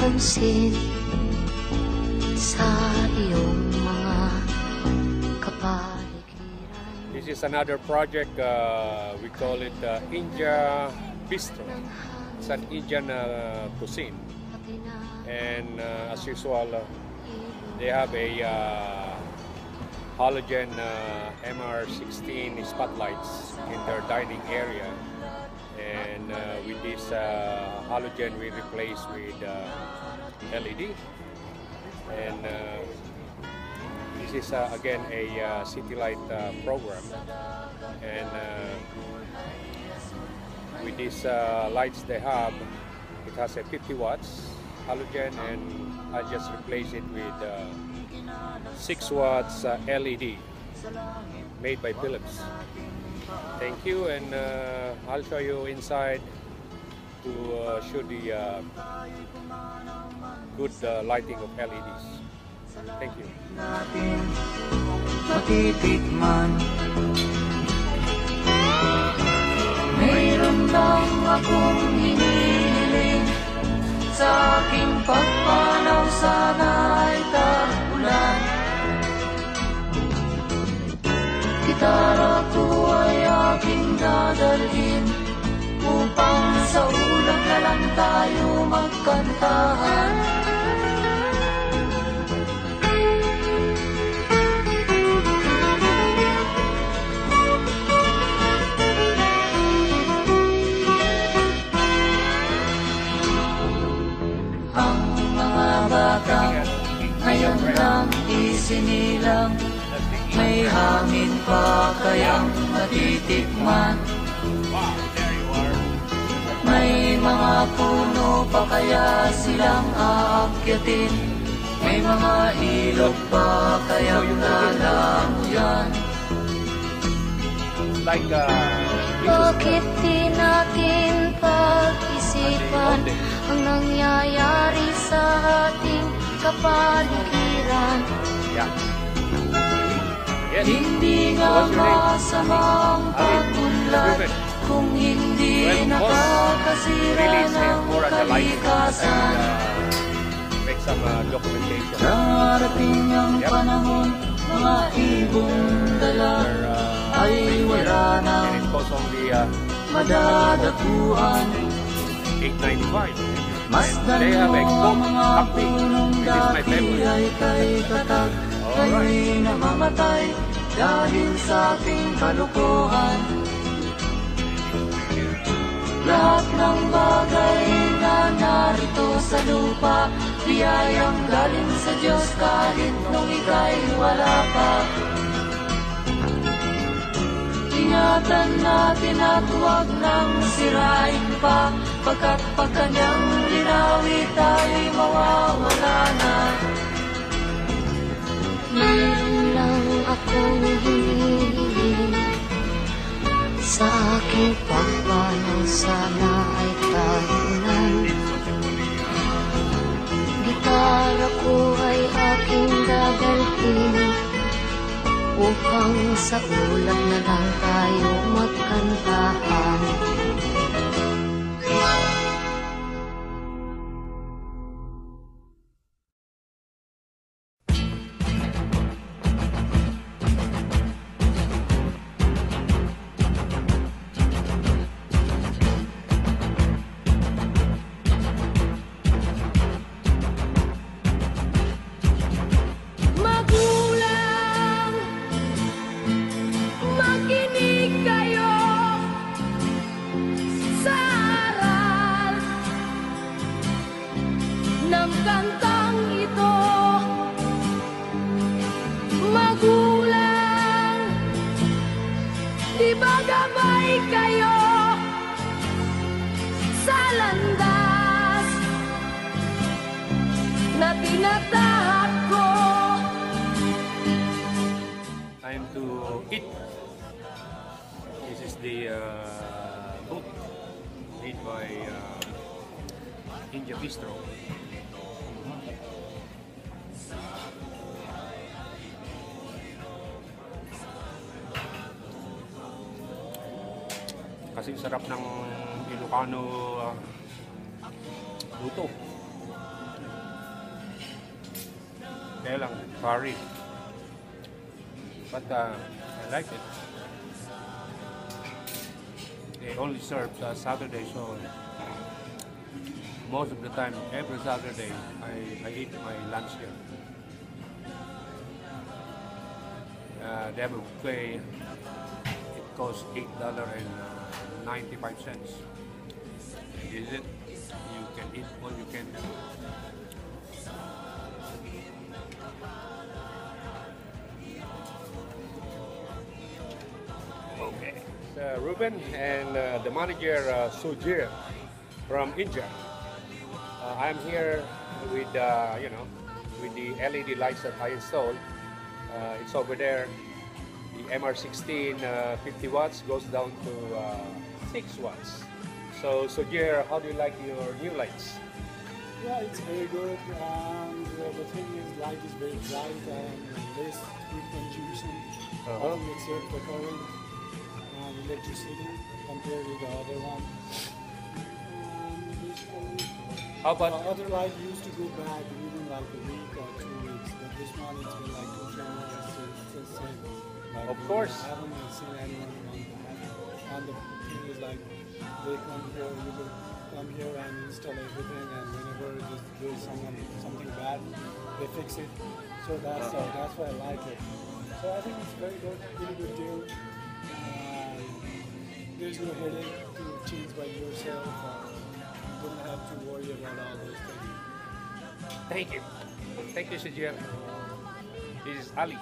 napapansin sa iyong mga kapaligiran. This is another project, uh, we call it uh, India Bistro. It's an Indian uh, cuisine. And uh, as usual, uh, they have a uh, halogen uh, MR16 spotlights in their dining area. And uh, with this uh, halogen, we replace with uh, LED. And uh, this is uh, again a uh, city light program. And with these lights they have, it has a 50 watts halogen, and I just replace it with uh, 6 watts LED made by Philips. Thank you, and uh, I'll show you inside to uh, show the uh, good uh, lighting of LEDs. Thank you. Mayroon lang akong isinilang. May hangin pa kayang matitikman puno pa kaya silang aakyatin May mga ilog pa kayang lalanguyan Like uh, Bakit di natin pag-isipan ang nangyayari sa ating kapaligiran? yeah. Yes. Hindi nga masamang Ali. Kung hindi Well, nakakasira release ng the kalikasan. and uh, make some uh, documentation. Darating ang Yep. panahon Mga ibong dala uh, Ay wala nang and it costs only uh, madadapuan 8.95. Masdan They have a mo Coke ang mga punong This is my dati ay kay katag Kayo'y namamatay dahil sa ating kalukuhan Lahat ng bagay na narito sa lupa Biyayang galing sa Diyos kahit nung ika'y wala pa. Ingatan natin at huwag nang sirain pa Pagkat pag kanyang linawi tayo'y mawawala na. Meron lang akong hinihiling Sa aking pagpanaw sana ay tagunan Gitara ko ay aking dadalhin Upang sa ulap na lang tayo magkantahan na tinatahak ko? Time to eat. This is the uh, book made by uh, India Bistro. Kasi sarap ng Ilocano uh. Kaya lang, curry. But uh, I like it. They only serve uh, Saturday, so most of the time, every Saturday, I, I eat my lunch here. Uh, they have a buffet. It costs eight dollar and ninety five cents. Is it? You can eat all you can. Uh, Ruben and uh, the manager uh, Sujir from India. Uh, I'm here with uh, you know with the LED lights that I installed. Uh, it's over there. The MR16 uh, 50 watts goes down to uh, 6 watts. So Sujir, how do you like your new lights? Yeah, it's very good. And uh, the thing is, light is very bright and less heat consumption. Nothing except the current electricity compared with the other one. How the about other light used to go within like a week or two weeks, but this one it's been like two, three months. It's the same. Like, Of course. haven't seen anyone want that. And the thing is like, they come here, you will come here and install everything, and whenever just there is someone something bad, they fix it. So that's uh, that's why I like it. So I think it's very good, really good deal. Uh, there's no headache to change by yourself. You don't have to worry about all those things. Thank you. Thank you, Sujir. This is Ali.